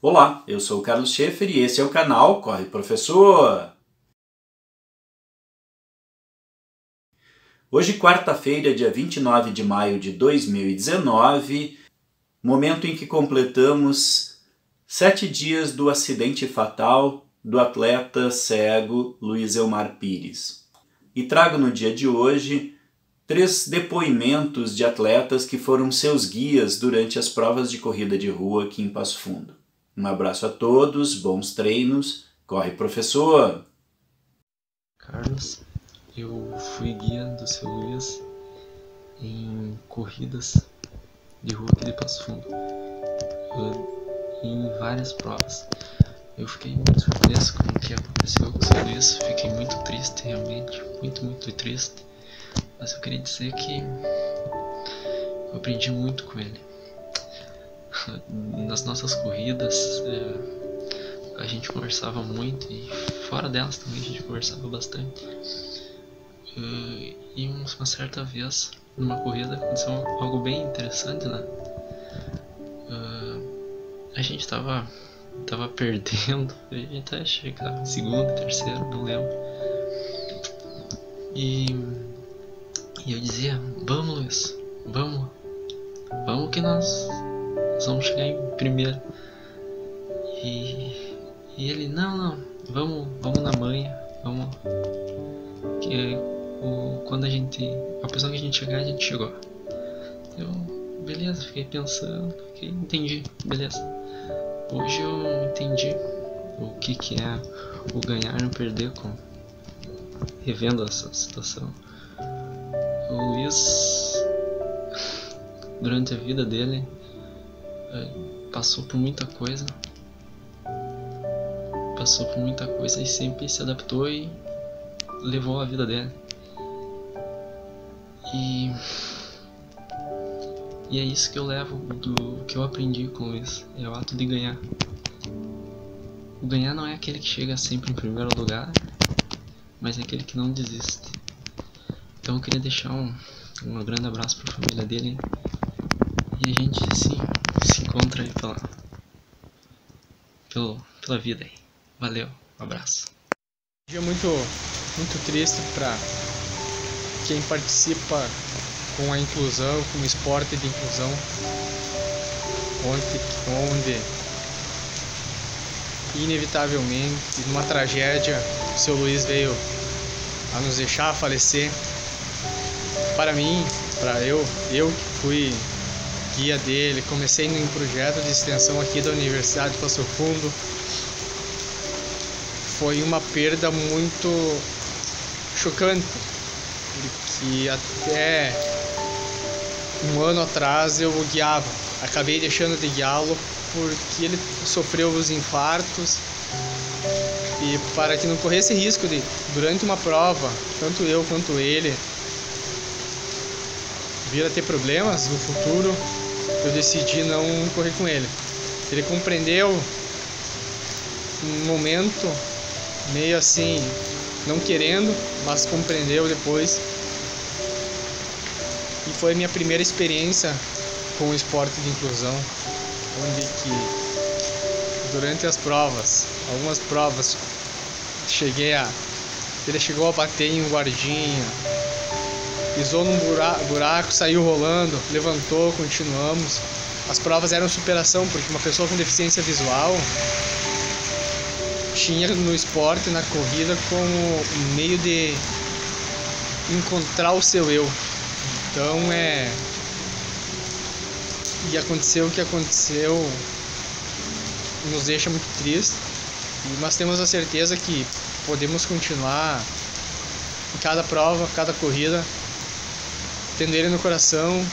Olá, eu sou o Carlos Schaefer e esse é o canal Corre Professor! Hoje, quarta-feira, dia 29 de maio de 2019, momento em que completamos sete dias do acidente fatal do atleta cego Luiz Elmar Pires. E trago no dia de hoje três depoimentos de atletas que foram seus guias durante as provas de corrida de rua aqui em Passo Fundo. Um abraço a todos, bons treinos, corre professor! Carlos, eu fui guia do seu Luiz em corridas de rua aqui de Passo Fundo, em várias provas. Eu fiquei muito surpreso com o que aconteceu com o seu Luiz, fiquei muito triste realmente, muito, muito triste. Mas eu queria dizer que eu aprendi muito com ele. Nas nossas corridas é, a gente conversava muito e fora delas também a gente conversava bastante. Uh, e uma certa vez, numa corrida, aconteceu algo bem interessante, né? Uh, a gente tava, tava perdendo, a gente até chegar segundo, terceiro, não lembro. E, e eu dizia, vamos Luiz, vamos, vamos que nós, vamos chegar em primeiro. E, e ele, não, não, vamos, vamos na manhã, vamos. Que o, quando a gente. A pessoa que a gente chegar, a gente chegou. Eu, beleza, fiquei pensando, fiquei, entendi, beleza. Hoje eu entendi o que, que é o ganhar e perder com revendo essa situação. O Luiz, durante a vida dele, eh, passou por muita coisa, passou por muita coisa e sempre se adaptou e levou a vida dele. E, e é isso que eu levo do que eu aprendi com isso, é o ato de ganhar. O ganhar não é aquele que chega sempre em primeiro lugar, mas é aquele que não desiste. Então eu queria deixar um, um grande abraço para a família dele e a gente se, se encontra aí pela, pelo, pela vida aí. Valeu, um abraço. Um dia muito, muito triste para quem participa com a inclusão, com o esporte de inclusão, onde, onde inevitavelmente, numa tragédia, o seu Luiz veio a nos deixar falecer. Para mim, para eu, eu que fui guia dele, comecei em um projeto de extensão aqui da Universidade de Passo Fundo. Foi uma perda muito chocante, porque até um ano atrás eu o guiava. Acabei deixando de guiá-lo porque ele sofreu os infartos e para que não corresse risco de, durante uma prova, tanto eu quanto ele, vir a ter problemas no futuro, eu decidi não correr com ele. Ele compreendeu um momento meio assim não querendo, mas compreendeu depois. E foi minha primeira experiência com o esporte de inclusão, onde que durante as provas, algumas provas, cheguei a ele chegou a bater em um guardinha, pisou num buraco, buraco, saiu rolando, levantou, continuamos. As provas eram superação, porque uma pessoa com deficiência visual tinha no esporte, na corrida, como meio de encontrar o seu eu. Então é. E aconteceu o que aconteceu, nos deixa muito triste, mas temos a certeza que podemos continuar em cada prova, cada corrida, tendo ele no coração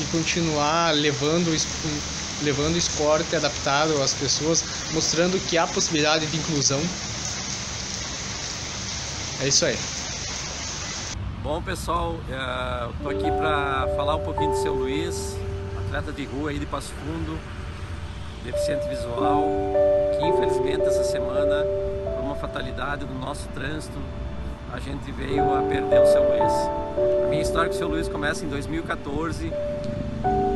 e continuar levando levando o esporte adaptado às pessoas, mostrando que há possibilidade de inclusão. É isso aí. Bom pessoal, é, estou aqui para falar um pouquinho do seu Luiz, atleta de rua aí de Passo Fundo, deficiente visual, que infelizmente essa semana, por uma fatalidade do nosso trânsito, a gente veio a perder o seu Luiz. A minha história com o seu Luiz começa em 2014,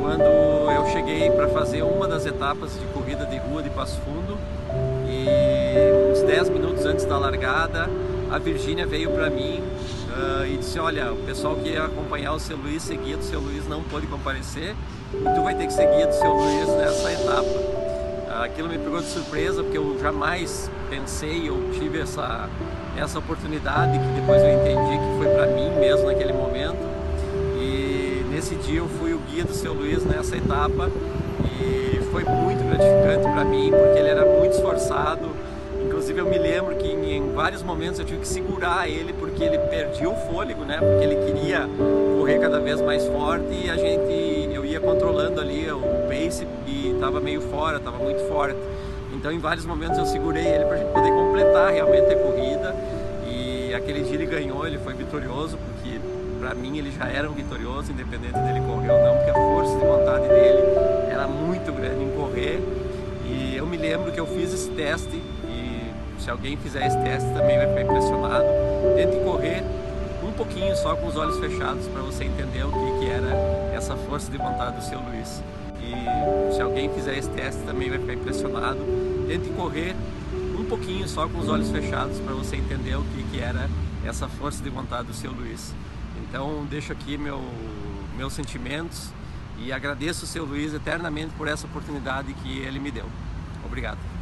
quando eu cheguei para fazer uma das etapas de corrida de rua de Passo Fundo e uns 10 minutos antes da largada a Virgínia veio para mim uh, e disse, olha, o pessoal que ia acompanhar o seu Luiz seguido, o seu Luiz não pôde comparecer e tu vai ter que seguir do seu Luiz nessa etapa. Uh, aquilo me pegou de surpresa porque eu jamais pensei ou tive essa, essa oportunidade que depois eu entendi que foi para mim mesmo naquele momento e nesse dia eu fui o guia do seu Luiz nessa etapa e foi muito gratificante para mim porque ele era muito esforçado Inclusive eu me lembro que em, em, vários momentos eu tive que segurar ele porque ele perdia o fôlego, né? Porque ele queria correr cada vez mais forte e a gente eu ia controlando ali o pace e estava meio fora, estava muito forte. Então em vários momentos eu segurei ele para a gente poder completar realmente a corrida e aquele dia ele ganhou, ele foi vitorioso porque para mim ele já era um vitorioso independente dele correr ou não, porque a força de vontade dele era muito grande em correr. E eu me lembro que eu fiz esse teste se alguém fizer esse teste também vai ficar impressionado. Tente correr um pouquinho só com os olhos fechados para você entender o que, que era essa força de vontade do seu Luiz. E se alguém fizer esse teste também vai ficar impressionado. Tente correr pouquinho só com os olhos fechados para você entender o que, que era essa força de vontade do seu Luiz. Então deixo aqui meu, meus sentimentos e agradeço o seu Luiz eternamente por essa oportunidade que ele me deu. Obrigado.